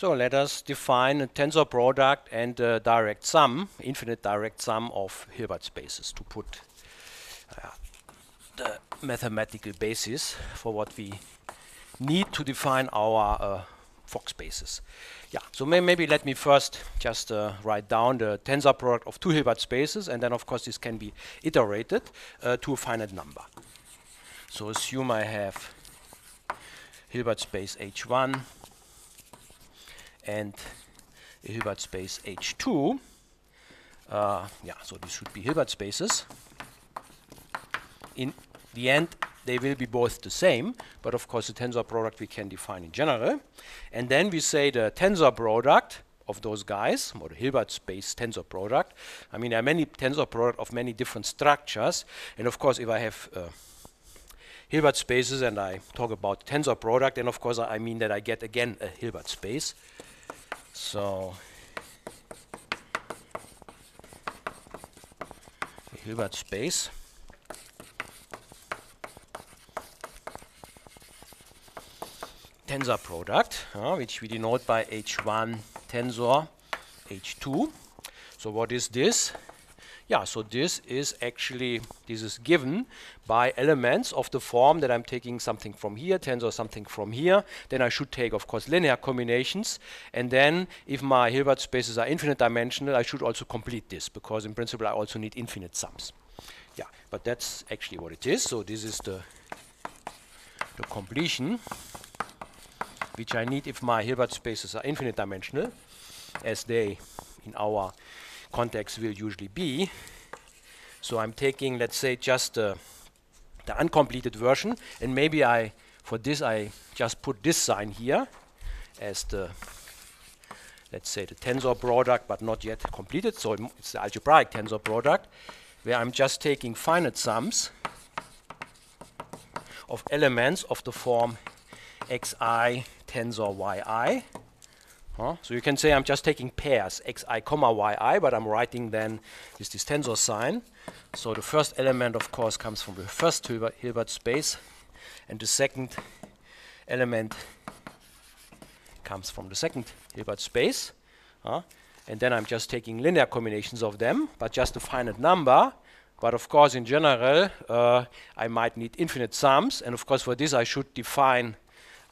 So let us define a tensor product and a direct sum, infinite direct sum of Hilbert spaces to put uh, the mathematical basis for what we need to define our uh, Fock spaces. Yeah, so may maybe let me first just uh, write down the tensor product of two Hilbert spaces, and then of course this can be iterated uh, to a finite number. So assume I have Hilbert space H1 and a Hilbert space H2. Uh, yeah, so these should be Hilbert spaces. In the end, they will be both the same, but of course the tensor product we can define in general. And then we say the tensor product of those guys, or the Hilbert space tensor product. I mean, there are many tensor product of many different structures, and of course if I have uh, Hilbert spaces and I talk about tensor product, then of course I mean that I get again a Hilbert space. So Hilbert space. Tensor product, uh, which we denote by H1 tensor H2. So what is this? Yeah, so this is actually, this is given by elements of the form that I'm taking something from here, tensor something from here. Then I should take, of course, linear combinations. And then if my Hilbert spaces are infinite dimensional, I should also complete this, because in principle I also need infinite sums. Yeah, but that's actually what it is. So this is the, the completion, which I need if my Hilbert spaces are infinite dimensional, as they in our context will usually be. So I'm taking, let's say, just uh, the uncompleted version, and maybe I, for this, I just put this sign here as the, let's say, the tensor product, but not yet completed. So it's the algebraic tensor product, where I'm just taking finite sums of elements of the form xi tensor yi Huh? So you can say I'm just taking pairs, xi comma yi, but I'm writing then this, this tensor sign. So the first element, of course, comes from the first Hilbert, Hilbert space, and the second element comes from the second Hilbert space. Uh, and then I'm just taking linear combinations of them, but just a finite number. But of course, in general, uh, I might need infinite sums. And of course, for this, I should define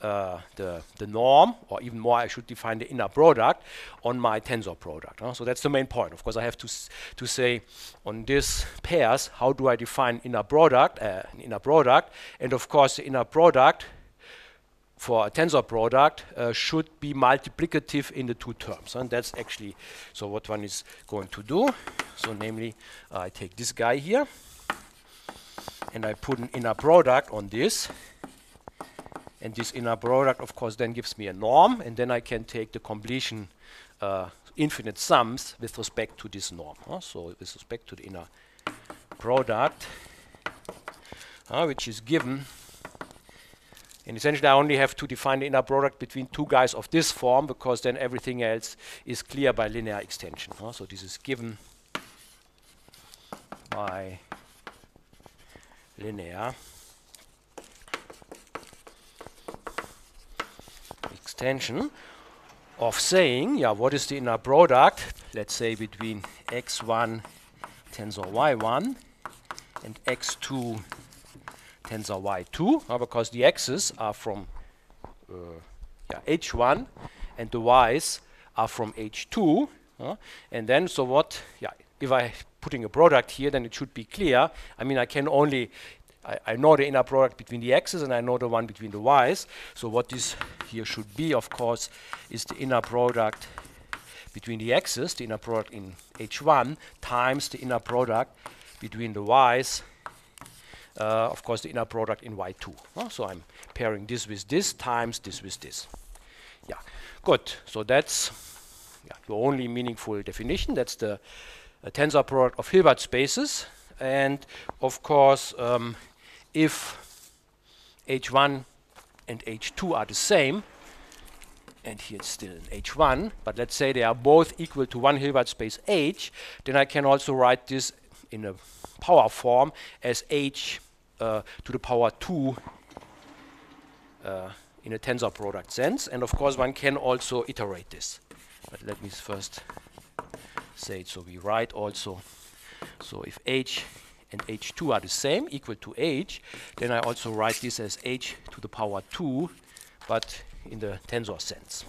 uh, the, the norm, or even more, I should define the inner product on my tensor product. So that's the main point. Of course, I have to, to say on this pairs, how do I define inner product, uh, inner product, and of course, the inner product for a tensor product uh, should be multiplicative in the two terms. And that's actually, so what one is going to do. So namely, I take this guy here, and I put an inner product on this, and this inner product, of course, then gives me a norm, and then I can take the completion uh, infinite sums with respect to this norm. Uh, so with respect to the inner product, uh, which is given, and essentially I only have to define the inner product between two guys of this form, because then everything else is clear by linear extension. so this is given by linear extension of saying, yeah, what is the inner product, let's say between x1 tensor y1 and x2 tensor y2, uh, because the x's are from uh, yeah, h1 and the y's are from h2. Uh, and then, so what, yeah, if I putting a product here, then it should be clear. I mean, I can only I, I, know the inner product between the x's and I know the one between the y's. So what this here should be, of course, is the inner product between the x's, the inner product in H1, times the inner product between the y's, uh, of course, the inner product in Y2. Uh, so I'm pairing this with this times this with this. Yeah, good. So that's yeah, the only meaningful definition. That's the uh, tensor product of Hilbert spaces. And of course, um, if h1 and h2 are the same, and here it's still an h1, but let's say they are both equal to one Hilbert space h, then I can also write this in a power form as h uh, to the power 2 uh, in a tensor product sense. And of course, one can also iterate this. But let me first say it. So we write also, so if h and h2 are the same, equal to h, then I also write this as h to the power 2, but in the tensor sense.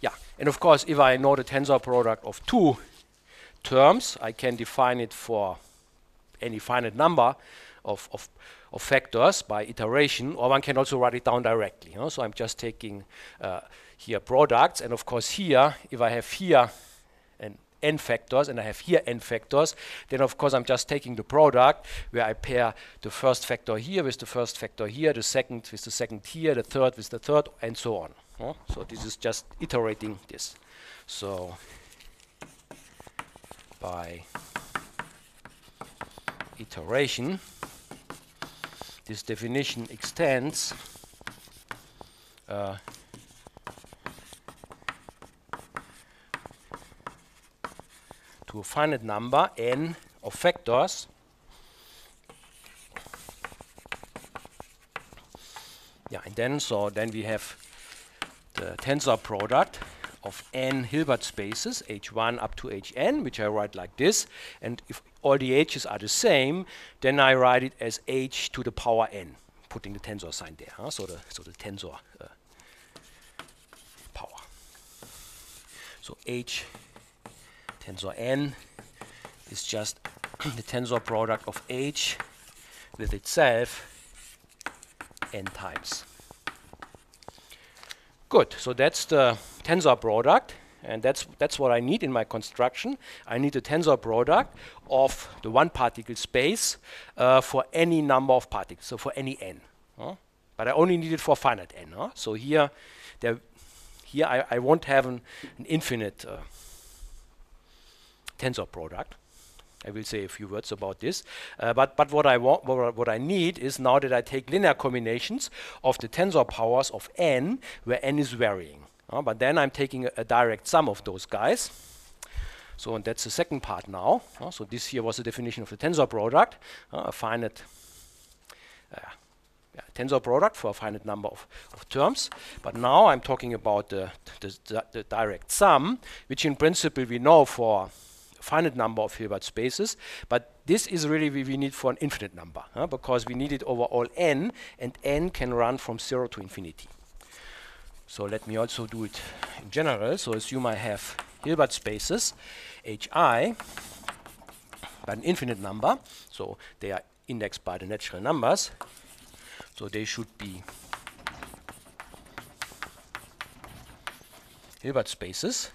Yeah, and of course, if I know the tensor product of two terms, I can define it for any finite number of, of, of factors by iteration, or one can also write it down directly. You know? So I'm just taking uh, here products, and of course here, if I have here n factors and I have here n factors, then of course I'm just taking the product where I pair the first factor here with the first factor here, the second with the second here, the third with the third, and so on. So this is just iterating this. So by iteration, this definition extends uh, to a finite number n of factors yeah and then so then we have the tensor product of n Hilbert spaces, h1 up to hn, which I write like this. And if all the h's are the same, then I write it as h to the power n, putting the tensor sign there. Huh? So, the, so the tensor uh, power. So h tensor n is just the tensor product of h with itself n times. Good, so that's the tensor product, and that's, that's what I need in my construction. I need a tensor product of the one particle space uh, for any number of particles, so for any n. But I only need it for finite n. So here, there, here I, I won't have an, an infinite uh, tensor product. I will say a few words about this. Uh, but but what I want, what, what, I need is now that I take linear combinations of the tensor powers of n, where n is varying. Uh, but then I'm taking a, a, direct sum of those guys. So and that's the second part now. Uh, so this here was the definition of the tensor product, uh, a finite uh, tensor product for a finite number of, of terms. But now I'm talking about the, the, the direct sum, which in principle we know for finite number of Hilbert spaces, but this is really we, we need for an infinite number, because we need it over all n, and n can run from 0 to infinity. So let me also do it in general. So assume I have Hilbert spaces, hi, by an infinite number, so they are indexed by the natural numbers, so they should be Hilbert spaces.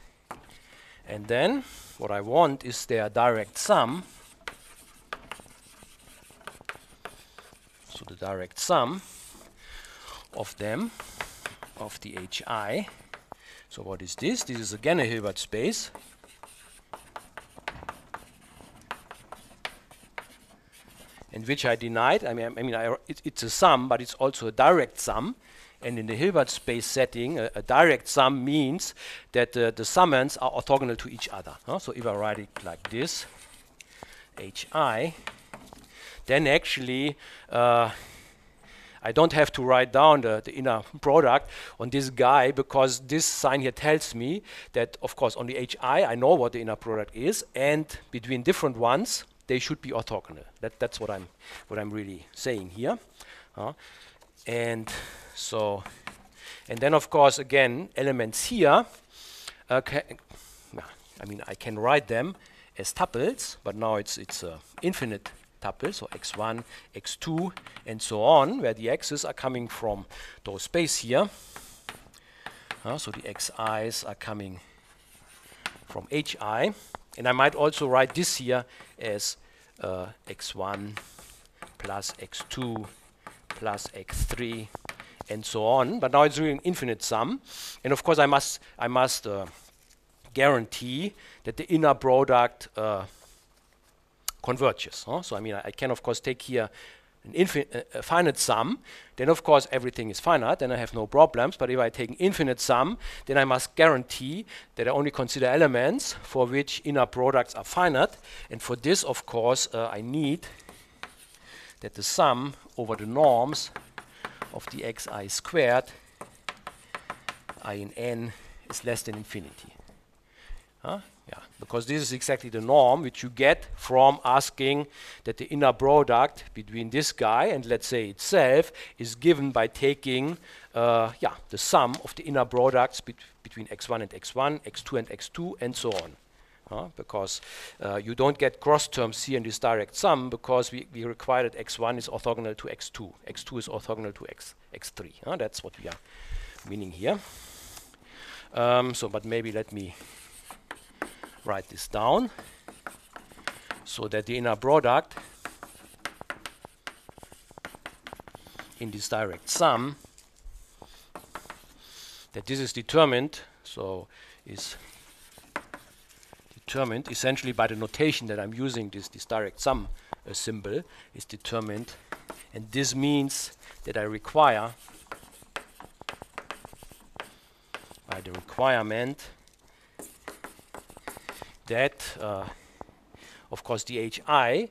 And then what I want is their direct sum. So the direct sum of them, of the HI. So what is this? This is again a Hilbert space. And which I denied. I mean, I mean, I it, it's a sum, but it's also a direct sum. And in the Hilbert space setting, a, a direct sum means that uh, the summands are orthogonal to each other. Huh? So if I write it like this, hi, then actually uh, I don't have to write down the, the, inner product on this guy because this sign here tells me that, of course, on the hi I know what the inner product is, and between different ones they should be orthogonal. That, that's what I'm what I'm really saying here. And so, and then of course again elements here. okay, I mean I can write them as tuples, but now it's it's uh, infinite tuples, so x1, x2, and so on, where the x's are coming from those space here. Uh, so the xi's are coming from hi. And I might also write this here as uh, x1 plus x2 plus x3 and so on. But now it's doing an infinite sum. And of course, I must, I must uh, guarantee that the inner product uh, converges. Huh? So I mean, I, I, can of course take here an infinite, uh, finite sum. Then of course everything is finite. and I have no problems. But if I take an infinite sum, then I must guarantee that I only consider elements for which inner products are finite. And for this, of course, uh, I need that the sum over the norms of the xi squared i in n is less than infinity. Huh? Yeah, because this is exactly the norm which you get from asking that the inner product between this guy and let's say itself is given by taking uh, yeah, the sum of the inner products bet between x1 and x1, x2 and x2, and so on. Uh, because uh, you don't get cross terms here in this direct sum because we, we require that x1 is orthogonal to x2, x2 is orthogonal to x, x3. Uh, that's what we are meaning here. Um, so, but maybe let me write this down so that the inner product in this direct sum that this is determined so is determined essentially by the notation that I'm using this this direct sum uh, symbol is determined and this means that I require by the requirement that, uh, of course, the hi,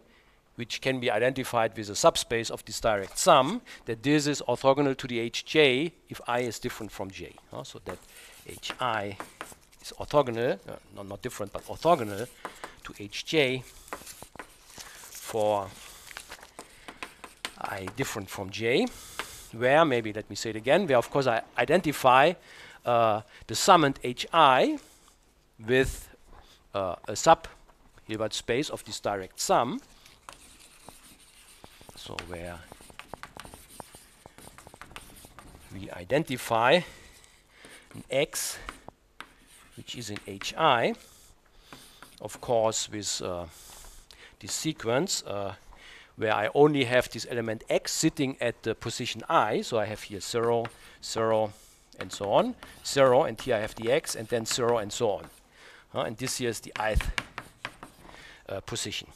which can be identified with a subspace of this direct sum, that this is orthogonal to the hj if i is different from j. Uh, so that hi is orthogonal, uh, not, not different, but orthogonal to hj for i different from j, where, maybe let me say it again, where of course I identify uh, the summand hi with uh, a sub Hilbert space of this direct sum. So where we identify an x which is in hi, of course with uh, this sequence uh, where I only have this element x sitting at the position i, so I have here 0, 0, and so on, 0, and here I have the x, and then 0, and so on. Uh, and this here is the ith uh, position.